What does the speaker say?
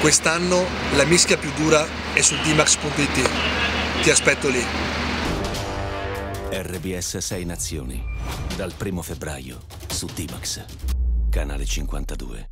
Quest'anno la mischia più dura è su dmax.it. Ti aspetto lì. RBS 6 Nazioni. Dal 1 febbraio su Dimax. Canale 52.